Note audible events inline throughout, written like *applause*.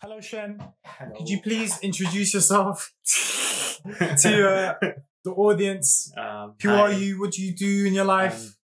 Hello, Shen. Hello. Could you please introduce yourself *laughs* to uh, the audience? Um, Who hi, are you? What do you do in your life?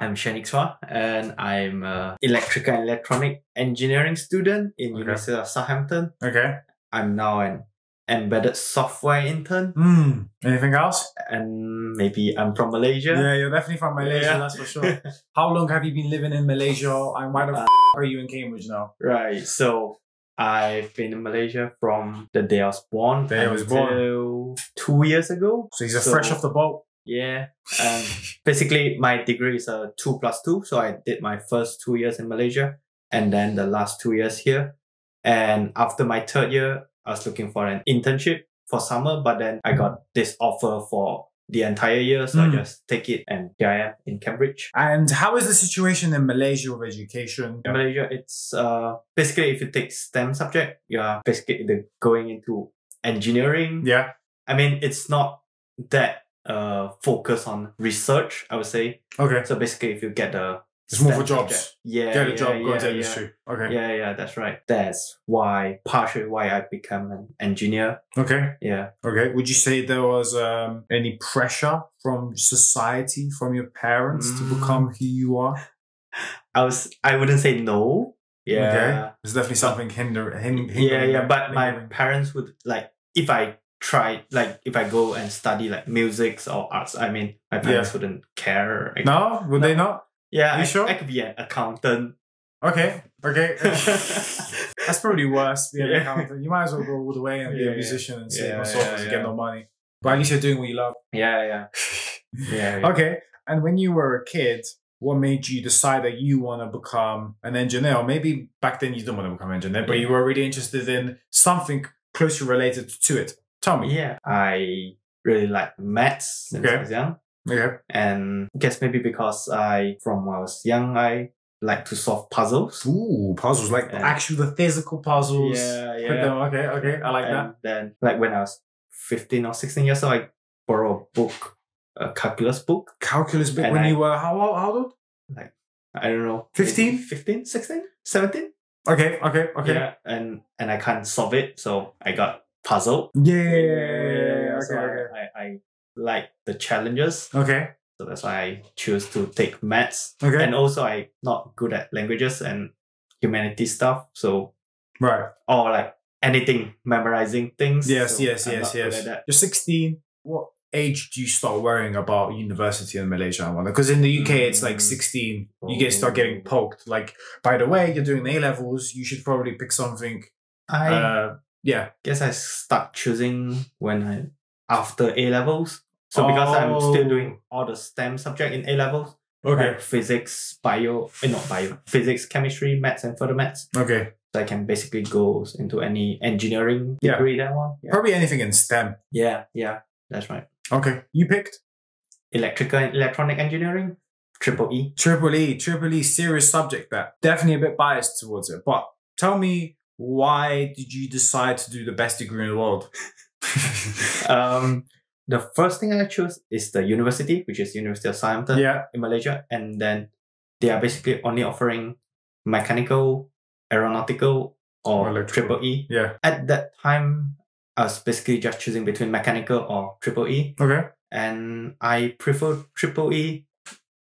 I'm, I'm Shen Yik Chua, and I'm a electrical and electronic engineering student in Okay. University of Southampton. okay. I'm now an embedded software intern, Hmm. Anything else? and maybe I'm from Malaysia. Yeah, you're definitely from Malaysia, Yeah. that's for sure. *laughs* How long have you been living in Malaysia? And why the Uh, f- are you in Cambridge now? right. So I've been in Malaysia from the day I was born. Day I was born. Two years ago. So he's a fresh off the boat. Yeah. Um, basically, my degree is a two plus two. So I did my first two years in Malaysia and then the last two years here. And after my third year, I was looking for an internship for summer, but then I got this offer for the entire year. So Mm. I just take it and here I am in Cambridge. And how is the situation in Malaysia with education? In Malaysia, it's uh basically if you take STEM subject, you are basically going into engineering. Yeah. I mean, it's not that uh focus on research, I would say. Okay. So basically, if you get the It's more for jobs. yeah, Get a yeah, job, go into yeah. industry. Okay. Yeah, yeah, that's right. That's why partially why I become an engineer. Okay. Yeah. Okay. Would you say there was um, any pressure from society, from your parents to Mm. become who you are? I was I wouldn't say no. Yeah. Okay. There's definitely something hinder, hin- hindering. Yeah, yeah. But my parents would like if I try like if I go and study like music or arts, I mean my parents wouldn't care. I- No, would they not? Yeah, You I, sure? I could be an accountant. Okay. Okay. *laughs* That's probably worse. Being an Yeah. accountant. You might as well go all the way and be Yeah, a yeah. musician and sing Yeah, on songs and get no money. But at least you're doing what you love. yeah, yeah. *laughs* Yeah. yeah. Okay. And when you were a kid, what made you decide that you want to become an engineer? Or maybe back then you didn't want to become an engineer, but you were really interested in something closely related to it. Tell me. Yeah. I really like maths since Okay. I was young. Okay. And I guess maybe because I, from when I was young, I like to solve puzzles. Ooh, puzzles like Yeah. actual the physical puzzles. Yeah, *laughs* yeah. Okay, okay, I like that. and then, like when I was 15 or 16 years old, I borrowed a book, a calculus book. Calculus book. And when I- you were how old? How old? Like I don't know. 15? 15, 16, 17? Okay, okay, okay. Yeah. And, and I can't solve it. So I got puzzled. Yeah, okay, so okay. I, I, I like the challenges. Okay, So that's why I choose to take maths. okay. And also I not good at languages and humanities stuff. So right. or like anything memorizing things. Yes, So yes, I'm yes, yes. You're 16. What age do you start worrying about university in Malaysia? I wonder because in the UK it's like Mm. 16. You get start getting Oh. poked. Like, by the way, you're doing A levels. You should probably pick something. I Uh, yeah. guess I start choosing when I after A levels. So because I'm still Oh. doing all the STEM subject in A levels, Okay. like physics, bio, eh, not bio, physics, chemistry, maths, and further maths. Okay. So I can basically go into any engineering Yeah. degree that one. Yeah. Probably anything in STEM. yeah, yeah, that's right. Okay. You picked Electrical and electronic engineering, triple E. Triple E. Triple E, serious subject that. Definitely a bit biased towards it. But tell me, why did you decide to do the best degree in the world? *laughs* *laughs* um, the first thing I chose is the university, which is University of Southampton yeah. in Malaysia, and then they are basically only offering mechanical, aeronautical, Or or triple E. Yeah. At that time, I was basically just choosing between mechanical or triple E, Okay. and I prefer triple E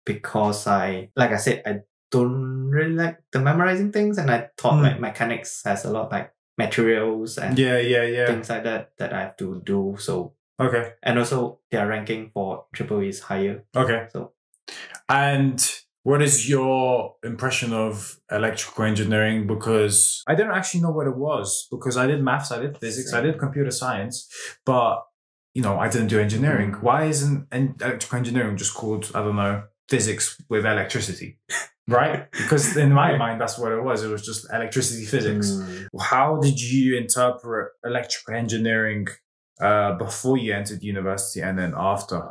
because I, like I said, I don't really like the memorizing things, and I thought Hmm. like mechanics has a lot like materials and Yeah, yeah, yeah. things like that that I have to do. So Okay. and also their ranking for triple E is higher. Okay. So And what is your impression of electrical engineering? Because I don't actually know what it was because I did maths, I did physics, I did computer science, but you know, I didn't do engineering. Mm. Why isn't electrical engineering just called, I don't know, physics with electricity? *laughs* Right? *laughs* Because in my mind, that's what it was. It was just electricity physics. Mm. How did you interpret electrical engineering uh, before you entered university and then after?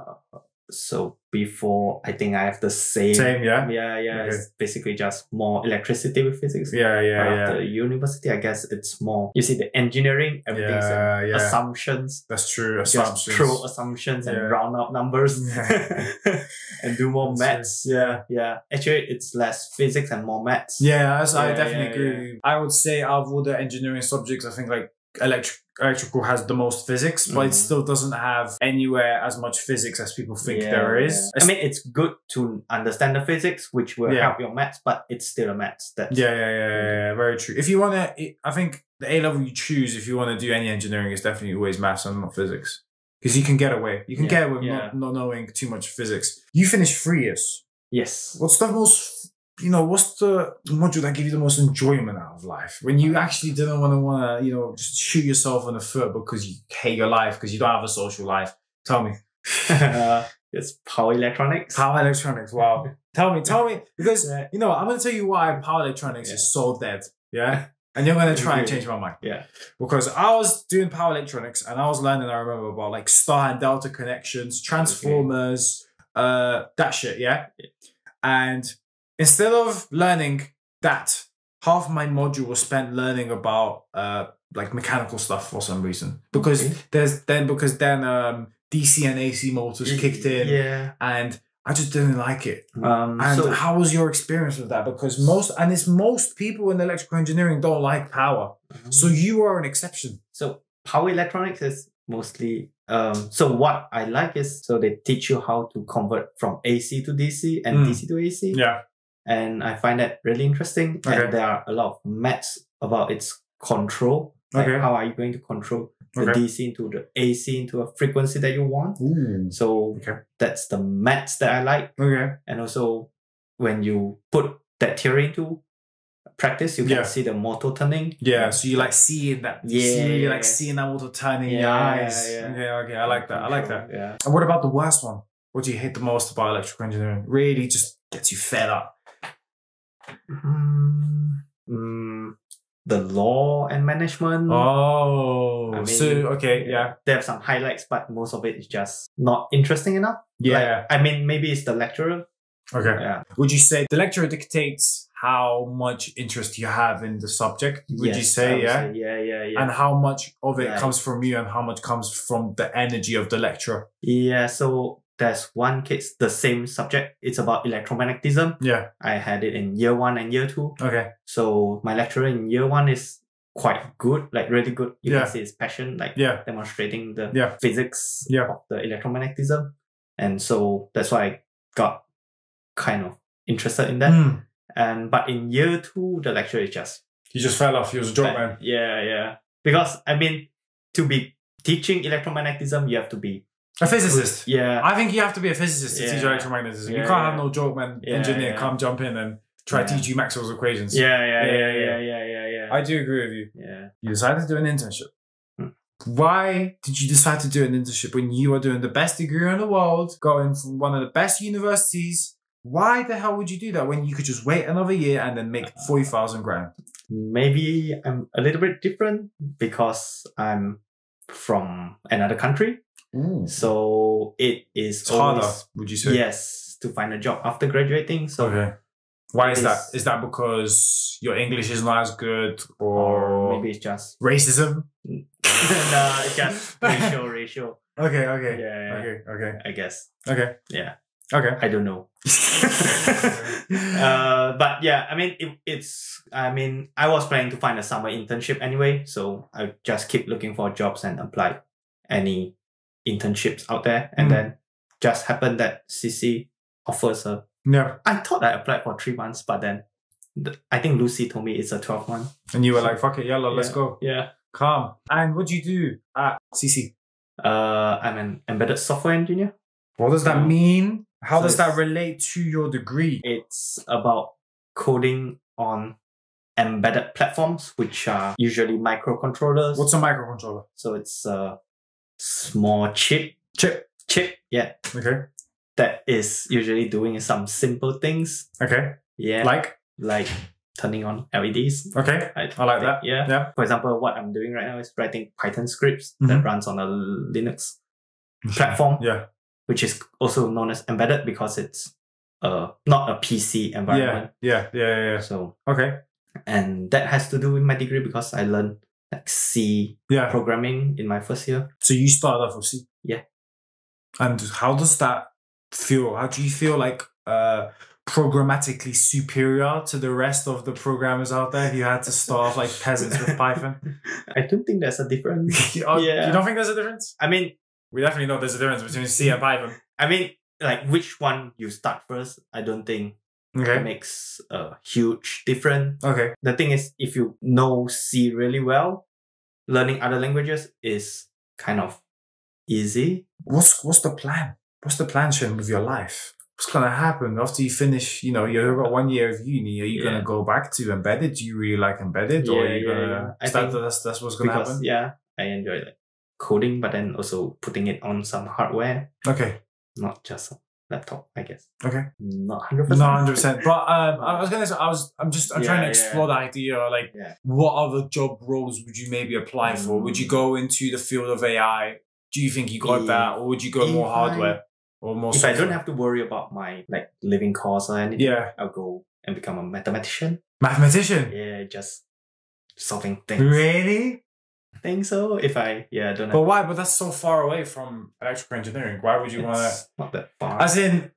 So before, I think I have the same. Same, yeah. Yeah, yeah. Okay. It's basically just more electricity with physics. Yeah, yeah, But yeah. After university, I guess it's more. You see, the engineering, everything's uh, Yeah, yeah. assumptions. That's true. Just Assumptions. throw assumptions and round up numbers *laughs* Yeah. *laughs* and do more maths. Yeah, yeah. Actually, it's less physics and more maths. Yeah, as I definitely yeah, agree. yeah. I would say out of all the engineering subjects, I think like electric electrical has the most physics, but it Mhm. still doesn't have anywhere as much physics as people think Yeah, there is. I mean, it's good to understand the physics, which will Yeah. help your maths, but it's still a maths. That's yeah, yeah, yeah, yeah, very true. If you want to, I think the A level you choose if you want to do any engineering is definitely always maths and not physics. Because you can get away. You can get away with not, not knowing too much physics. You finished three years. Yes. What's the most, you know, what's the module that give you the most enjoyment out of life? When you actually didn't want to want to, you know, just shoot yourself in the foot because you hate your life because you don't have a social life. Tell me. uh, *laughs* it's power electronics. Power electronics. Wow. *laughs* tell me, tell me. Because, Yeah. you know, I'm going to tell you why power electronics Yeah. is so dead. Yeah. *laughs* And you're going to try and change my mind. Yeah. Because I was doing power electronics and I was learning, I remember, about like star and delta connections, transformers, uh, that shit, yeah? And instead of learning that, half my module was spent learning about uh like mechanical stuff for some reason. Because Okay. there's then because then um DC and AC motors kicked in Yeah. and I just didn't like it. Um. And so how was your experience with that? Because most and it's most people in electrical engineering don't like power. So you are an exception. So power electronics is mostly um so what I like is so they teach you how to convert from AC to DC and Mm. DC to AC. Yeah. And I find that really interesting. Okay. And there are a lot of maths about its control. Like Okay. how are you going to control the Okay. DC into the AC into a frequency that you want? Ooh. So Okay. that's the maths that I like. Okay. And also when you put that theory into practice, you can Yeah. see the motor turning. Yeah. So you like seeing that. Yeah, See, you like seeing that motor turning Yeah, Yeah, yeah. Okay. Okay. I like that. I like that. Yeah. And what about the worst one? What do you hate the most about electrical engineering? Really just gets you fed up. Mm, mm, the law and management. Oh. I mean, so okay. Yeah. They have some highlights, but most of it is just not interesting enough. Yeah. Like, I mean, maybe it's the lecturer. okay. Yeah. Would you say the lecturer dictates how much interest you have in the subject? Would you Yes, I say, would yeah? say yeah, yeah, yeah. And how much of it Right. comes from you and how much comes from the energy of the lecturer? yeah, so there's one case, the same subject. It's about electromagnetism. Yeah. I had it in year one and year two. Okay. So my lecturer in year one is quite good, like really good. You Yeah. can see his passion, like Yeah. demonstrating the Yeah. physics Yeah. of the electromagnetism. And so that's why I got kind of interested in that. Mm. And but in year two, the lecture is just He just fell off. He was a joke man. Yeah, yeah. Because I mean, to be teaching electromagnetism, you have to be A physicist. yeah, I think you have to be a physicist to teach Yeah. electromagnetism. you can't have no joke man Yeah, engineer yeah. come jump in and try to teach you Maxwell's equations. yeah, yeah, Yeah, yeah, yeah, yeah, yeah, yeah, yeah. I do agree with you. yeah. You decided to do an internship. Hmm. Why did you decide to do an internship when you are doing the best degree in the world, going from one of the best universities? Why the hell would you do that when you could just wait another year and then make 40,000 grand? Maybe I'm a little bit different because I'm from another country. Ooh. So it is It's harder, would you say? yes, to find a job after graduating. So Okay. Why is that? is- Is that because your English is not as good or or maybe it's just racism? *laughs* no, it's just *laughs* racial, ratio. Okay, okay. Yeah, yeah. Okay, okay. I guess. Okay. Yeah. Okay. I don't know. *laughs* uh, but yeah, I mean, it, it's, I mean, I was planning to find a summer internship anyway. So I just keep looking for jobs and apply any internships out there. And Mm. then just happened that CC offers a, yeah. I thought I applied for three months, but then the, I think Lucy told me it's a 12 month. And you were like, fuck it, yellow, let's go. Yeah. Calm. And what do you do at CC? Uh, I'm an embedded software engineer. What does that mean? How so does that relate to your degree? It's about coding on embedded platforms, which are usually microcontrollers. What's a microcontroller? So it's a small chip, Chip. chip, yeah, Okay. that is usually doing some simple things. Okay. Yeah. Like? like turning on LEDs. Okay. I, I like that. Yeah. Yeah. For example, what I'm doing right now is writing Python scripts Mhm. that runs on a Linux platform, Yeah. Which is also known as embedded because it's uh not a PC environment. yeah, yeah, yeah, yeah. So Okay. and that has to do with my degree because I learned like C Yeah. programming in my first year. So you started off with C. Yeah. And how does that feel? How do you feel like uh programmatically superior to the rest of the programmers out there who had to start off like peasants with Python? *laughs* I don't think there's a difference. *laughs* Oh, Yeah. You don't think there's a difference? I mean, We definitely know there's a difference between C and Python. I mean, like which one you start first, I don't think Okay. makes a huge difference. Okay. The thing is, if you know C really well, learning other languages is kind of easy. What's what's the plan? What's the plan, Shen, with your life? What's gonna happen after you finish? You know, you've got one year of uni. Are you Yeah. gonna go back to embedded? Do you really like embedded, or are you yeah, gonna? yeah. That, that's that's what's gonna because happen. yeah, I enjoy like coding, but then also putting it on some hardware, Okay. not just a laptop. I guess. Okay. Not hundred percent. hundred percent. But um, I was gonna say, I was, I'm just, I'm trying to Yeah, explore the idea. Like, Yeah. what other job roles would you maybe apply for? Would you Mm. go into the field of AI? Do you think you got If- that, or would you go more if hardware or more? If I don't have to worry about my like living costs or anything, yeah, I'll go and become a mathematician. mathematician. Yeah, just solving things. Really? Think so. If I yeah, I don't But know. why? But that's so far away from electrical engineering. Why would you want to? It's not that far. As in,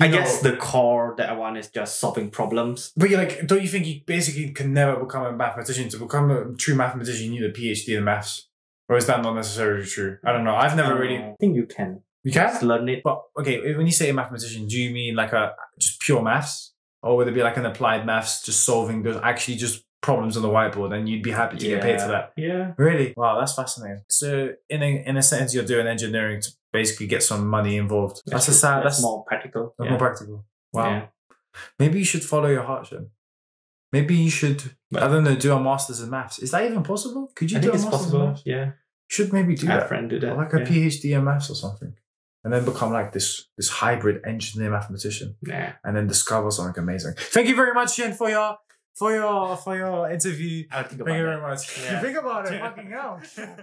I you guess the core that I want is just solving problems. But you're like, don't you think you basically can never become a mathematician? To become a true mathematician, you need a PhD in maths, or is that not necessarily true? I don't know. I've never Uh, really. I think you can You can. just learn it. But okay, when you say a mathematician, do you mean like a just pure maths, or would it be like an applied maths, just solving those actually just problems on the whiteboard, and you'd be happy to get paid for that? Yeah. Really? Wow, that's fascinating. So, in a in a sense, you're doing engineering to basically get some money involved. That's, a sad. That's, more practical. that's yeah. more practical. Wow. Yeah. Maybe you should follow your heart, Shen. Maybe you should. But- I don't know. Do a masters in maths. Is that even possible? Could you I do a masters in possible. maths? Yeah. Should maybe do I that. friend do that. Or like a yeah. PhD in maths or something, and then become like this this hybrid engineer mathematician. Yeah. and then discover something amazing. Thank you very much, Jen, for your for your for your interview. Thank about you very much. Yeah. *laughs* Think about it. Fucking hell. *laughs*